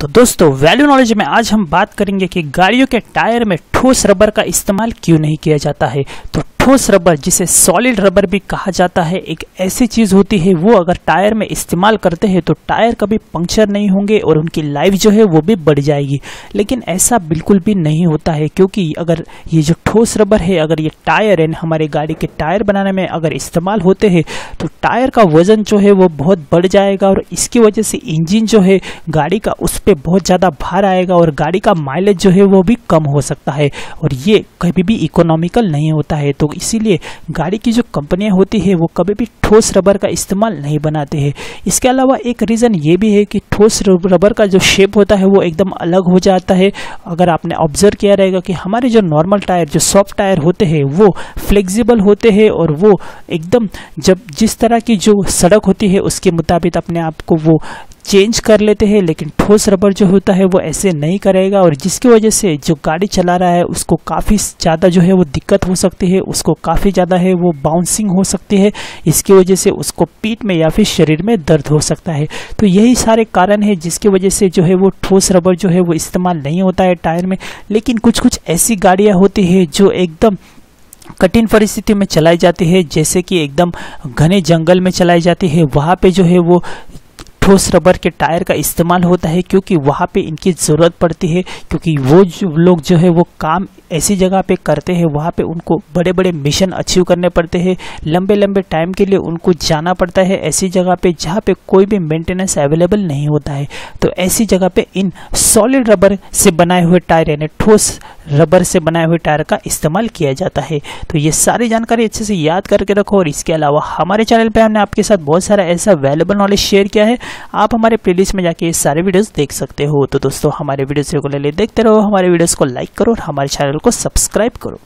तो दोस्तों value knowledge में आज हम बात करेंगे कि गाड़ियों के टायर में ठोस रबर का इस्तेमाल क्यों नहीं किया जाता है? तो ठोस रबर, जिसे सॉलिड रबर भी कहा जाता है, एक ऐसी चीज़ होती है, वो अगर टायर में इस्तेमाल करते हैं तो टायर कभी पंक्चर नहीं होंगे और उनकी लाइफ जो है, वो भी बढ़ जाएगी। लेकिन ऐसा बिल्कुल भी नहीं होता है, क्योंकि अगर ये जो ठोस रबर है, अगर ये टायर है, हमारे गाड़ी के टायर बनाने में अगर इस्तेमाल होते हैं तो टायर का वज़न जो है, वो बहुत बढ़ जाएगा और इसकी वजह से इंजन जो है, गाड़ी का उस पर बहुत ज़्यादा भार आएगा और गाड़ी का माइलेज जो है, वो भी कम हो सकता है। और ये कभी भी इकोनॉमिकल नहीं होता है तो इसीलिए गाड़ी की जो कंपनियाँ होती है, वो कभी भी ठोस रबर का इस्तेमाल नहीं बनाते हैं। इसके अलावा एक रीज़न ये भी है कि ठोस रबर का जो शेप होता है, वो एकदम अलग हो जाता है। अगर आपने ऑब्ज़र्व किया रहेगा कि हमारे जो नॉर्मल टायर जो सॉफ्ट टायर होते हैं, वो फ्लेक्सिबल होते हैं और वो एकदम जब जिस तरह की जो सड़क होती है, उसके मुताबिक अपने आप को वो चेंज कर लेते हैं, लेकिन ठोस रबर जो होता है वो ऐसे नहीं करेगा और जिसकी वजह से जो गाड़ी चला रहा है, उसको काफ़ी ज़्यादा जो है वो दिक्कत हो सकती है, उसको काफ़ी ज़्यादा है वो बाउंसिंग हो सकती है, इसकी वजह से उसको पीठ में या फिर शरीर में दर्द हो सकता है। तो यही सारे कारण है जिसकी वजह से जो है वो ठोस रबर जो है वो इस्तेमाल नहीं होता है टायर में, लेकिन कुछ कुछ ऐसी गाड़ियाँ होती है जो एकदम कठिन परिस्थिति में चलाई जाती है, जैसे कि एकदम घने जंगल में चलाई जाती है, वहाँ पे जो है वो ठोस रबर के टायर का इस्तेमाल होता है क्योंकि वहाँ पे इनकी ज़रूरत पड़ती है क्योंकि वो जो लोग जो है वो काम ऐसी जगह पे करते हैं, वहाँ पे उनको बड़े बड़े मिशन अचीव करने पड़ते हैं। लंबे लंबे टाइम के लिए उनको जाना पड़ता है ऐसी जगह पे जहाँ पे कोई भी मेंटेनेंस अवेलेबल नहीं होता है। तो ऐसी जगह पे इन सॉलिड रबर से बनाए हुए टायर यानी ठोस रबर से बनाए हुए टायर का इस्तेमाल किया जाता है। तो ये सारी जानकारी अच्छे से याद करके रखो और इसके अलावा हमारे चैनल पर हमने आपके साथ बहुत सारा ऐसा वैल्यूबल नॉलेज शेयर किया है। आप हमारे प्लेलिस्ट में जाके ये सारे वीडियोस देख सकते हो। तो दोस्तों, हमारे वीडियोस रेगुलरली देखते रहो, हमारे वीडियोस को लाइक करो और हमारे चैनल को सब्सक्राइब करो।